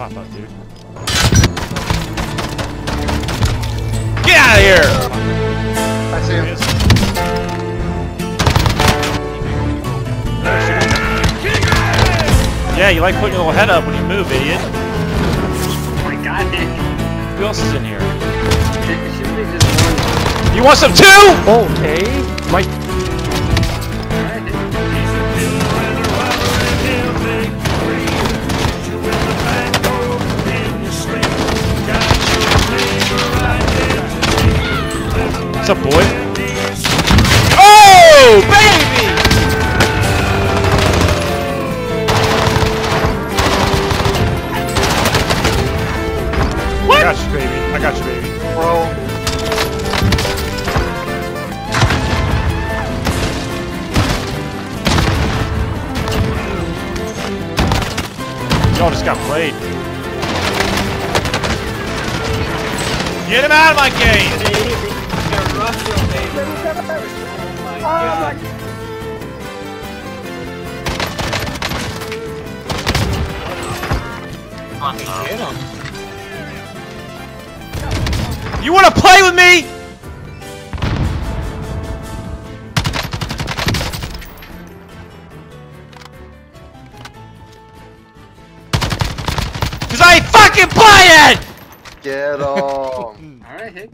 Pop up, dude. Get out of here! I see him. Yeah, you like putting your little head up when you move, idiot. Oh my god. Who else is in here? It should be just one. You want some too? Okay. My up, boy? Oh, baby! What? I got you, baby. I got you, baby. Bro. Y'all just got played. Get him out of my game! You want to play with me? Cause I ain't fucking playing! Get him.